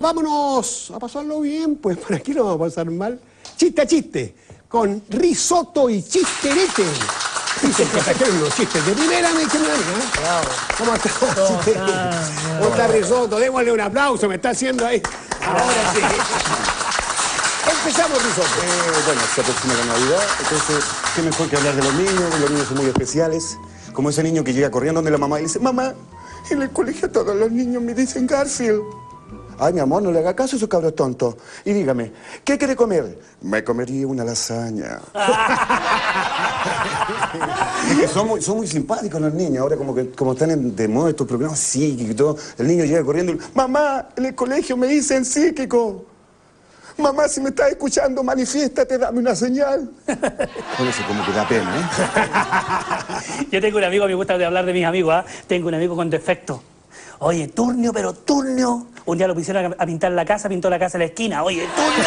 Vámonos a pasarlo bien, pues por aquí no vamos a pasar mal. Chiste a chiste, con risotto y chisterete. Dicen que trajeron unos chistes de primera, me dijeron a mí, ¿eh? ¿Cómo está? Chisterete? ¿Cómo está risotto? Démosle un aplauso, me está haciendo ahí. Ahora sí. Empezamos risotto. Eh, bueno, se aproxima la Navidad, entonces, qué mejor que hablar de los niños, los niños son muy especiales. Como ese niño que llega corriendo donde la mamá y le dice, mamá, en el colegio todos los niños me dicen Garfield. Ay, mi amor, no le haga caso a esos cabros tontos. Y dígame, ¿qué quiere comer? Me comería una lasaña. Es que son, muy, son muy simpáticos los niños. Ahora como que como están en- de moda estos programas psíquicos y todo, el niño llega corriendo y mamá, en el colegio me dicen psíquico. Mamá, si me estás escuchando, manifiéstate, dame una señal. Bueno, eso como que da pena, ¿eh? Yo tengo un amigo, me gusta de hablar de mis amigos, ¿ah? Tengo un amigo con defecto. Oye, turnio, pero turnio. Un día lo pusieron a pintar la casa, pintó la casa en la esquina. Oye, turnio.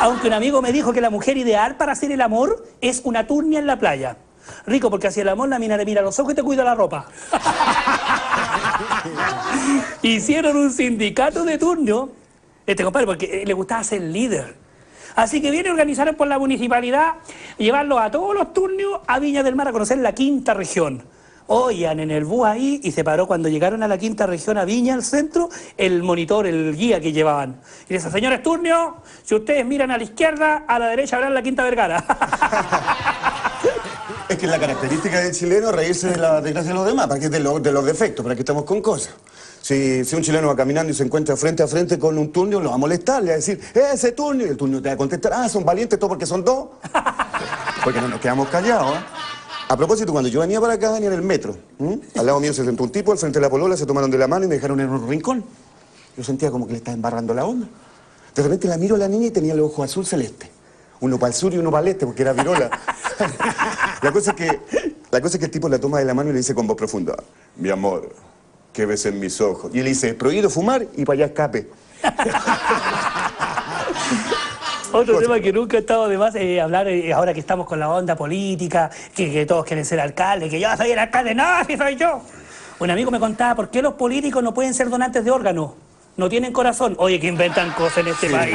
Aunque un amigo me dijo que la mujer ideal para hacer el amor es una turnia en la playa. Rico, porque así el amor la mina le mira los ojos y te cuida la ropa. Hicieron un sindicato de turnio, este compadre, porque eh, le gustaba ser líder. Así que viene a organizar por la municipalidad, llevarlos a todos los turnios a Viña del Mar a conocer la quinta región. Oigan, en el bus ahí, y se paró cuando llegaron a la quinta región, a Viña, al centro, el monitor, el guía que llevaban. Y dice, señores turnios, si ustedes miran a la izquierda, a la derecha verán la quinta Vergara. Es que la característica del chileno es reírse de la desgracia de los demás, para que de, lo- de los defectos, para que estamos con cosas. Si, si un chileno va caminando y se encuentra frente a frente con un turnio, lo va a molestar, le va a decir, "Eh, ese turnio, y el turnio te va a contestar, ah, son valientes todos porque son dos. Porque no nos quedamos callados, ¿eh? A propósito, cuando yo venía para acá, venía en el metro. Al lado mío se sentó un tipo, al frente de la polola, se tomaron de la mano y me dejaron en un rincón. Yo sentía como que le estaba embarrando la onda. De repente la miro a la niña y tenía los ojos azul celeste. Uno para el sur y uno para el este, porque era virola. la, cosa es que, la cosa es que el tipo la toma de la mano y le dice con voz profunda, mi amor, ¿qué ves en mis ojos? Y él dice, prohibido fumar y para allá escape. Otro tema que nunca ha estado de más eh, hablar eh, ahora que estamos con la onda política, que, que todos quieren ser alcalde, que yo soy el alcalde, no, si soy yo. Un amigo me contaba por qué los políticos no pueden ser donantes de órganos. No tienen corazón. Oye, que inventan cosas en este país.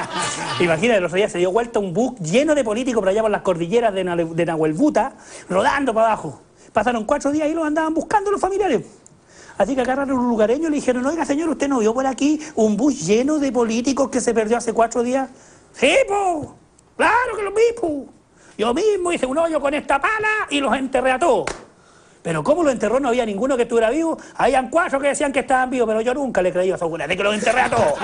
Imagina, el otro día se dio vuelta un bus lleno de políticos por allá por las cordilleras de Nahuelbuta, rodando para abajo. Pasaron cuatro días y los andaban buscando los familiares. Así que agarraron un lugareño y le dijeron, oiga señor, ¿usted no vio por aquí un bus lleno de políticos que se perdió hace cuatro días? Sí, po. Claro que lo vi, po. Yo mismo hice un hoyo con esta pala y los enterré a todos. Pero ¿cómo lo enterró? No había ninguno que estuviera vivo. Habían cuatro que decían que estaban vivos, pero yo nunca le creí a esa de que los enterré a todos.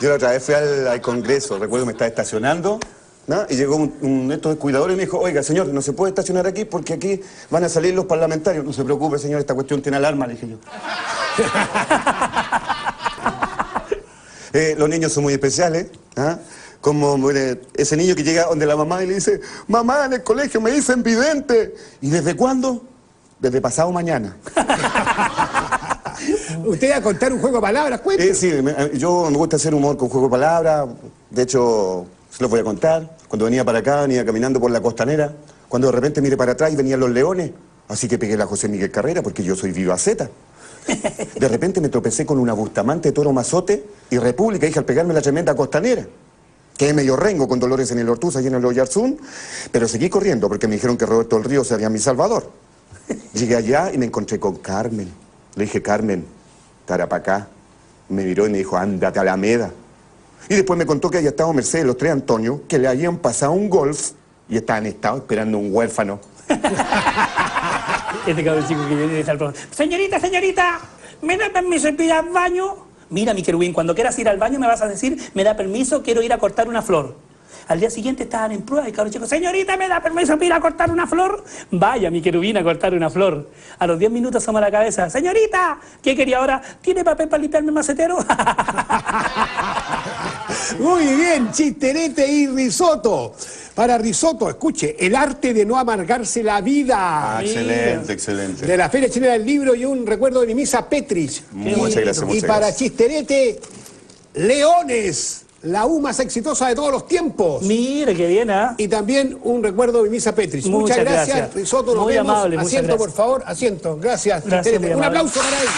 Yo la otra vez fui al, al Congreso, recuerdo me estaba estacionando, ¿no? y llegó un, un de estos cuidadores y me dijo, oiga, señor, no se puede estacionar aquí porque aquí van a salir los parlamentarios. No se preocupe, señor, esta cuestión tiene alarma, le dije yo. Eh, los niños son muy especiales, ¿ah? Como ese niño que llega donde la mamá y le dice, mamá, en el colegio me dicen vidente. ¿Y desde cuándo? Desde pasado mañana. Usted va a contar un juego de palabras, cuente. Eh, sí, me- eh, yo me gusta hacer humor con juego de palabras. De hecho, se los voy a contar. Cuando venía para acá, venía caminando por la costanera. Cuando de repente miré para atrás y venían los leones. Así que pegué la José Miguel Carrera porque yo soy viva Z. De repente me tropecé con una bustamante toro mazote y República, hija, al pegarme la tremenda costanera. Quedé medio rengo con dolores en el Ortuza y en el Oyarzún, pero seguí corriendo porque me dijeron que Roberto del Río sería mi salvador. Llegué allá y me encontré con Carmen. Le dije, Carmen, para acá. Me miró y me dijo, ándate a Alameda. Y después me contó que había estado Mercedes, los tres Antonio, que le habían pasado un golf y estaban estado esperando un huérfano. Este cabrón chico que viene y dice al señorita, señorita, ¿me da permiso ir al baño? Mira, mi querubín, cuando quieras ir al baño me vas a decir, me da permiso, quiero ir a cortar una flor. Al día siguiente estaban en prueba y cabrón chico, señorita, ¿me da permiso ir a cortar una flor? Vaya, mi querubín, a cortar una flor. A los 10 minutos asoma la cabeza, señorita, ¿qué quería ahora? ¿Tiene papel para limpiarme el macetero? Muy bien, chisterete y risotto. Para risotto, escuche, el arte de no amargarse la vida. Ah, excelente, excelente. De la Feria Chilena del Libro y un recuerdo de mi misa Petrich. Muchas Y- gracias, Y muchas para gracias. chisterete, Leones, la U más exitosa de todos los tiempos. Mire, qué bien, ¿ah? Y también un recuerdo de Misa Petrich. Muchas, Muchas gracias, gracias. Risotto. Nos Muy vemos. amable, Asiento, por favor, asiento. Gracias. Gracias, Un aplauso para ellos.